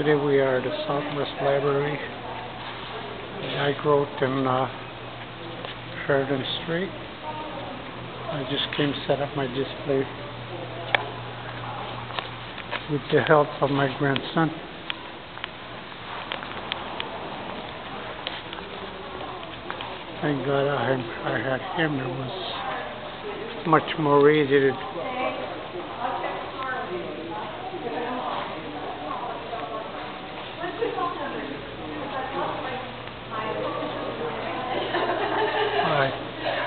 Today we are at the Southwest Library, I wrote in uh, Sheridan Street. I just came set up my display with the help of my grandson. Thank God I had, I had him. It was much more easy to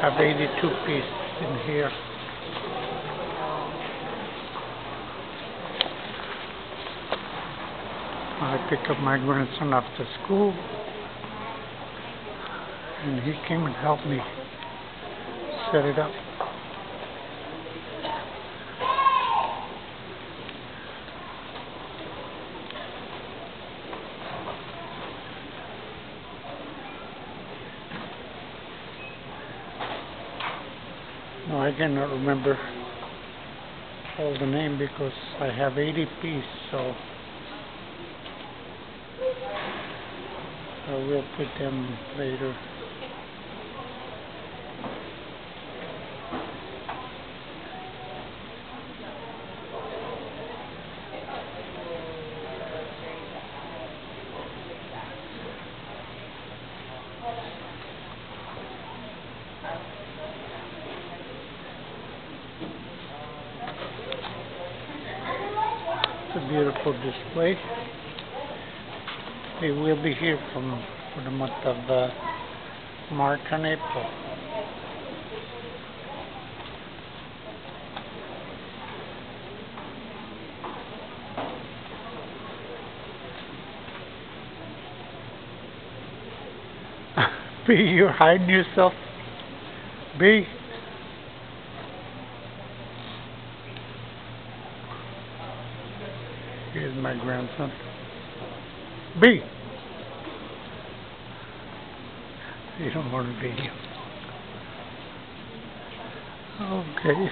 have 82 pieces in here. I picked up my grandson after school and he came and helped me set it up. I cannot remember all the name because I have 80 pieces, so I will put them later. It's a beautiful display. They will be here from for the month of uh, March and April. B, you're hiding yourself. B. Here's my grandson. B. You don't want to be. here. Okay.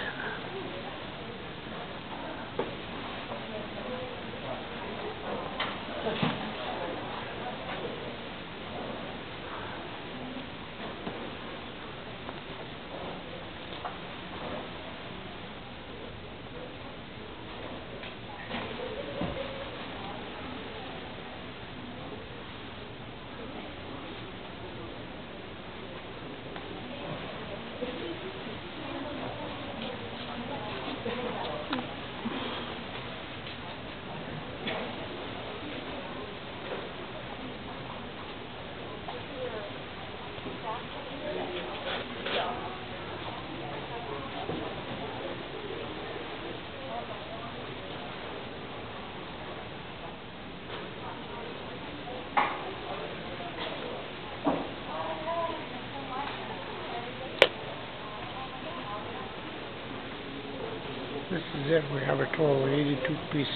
This is it. We have a total of 82 pieces.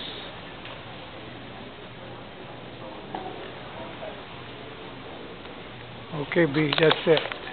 Okay, B, that's it.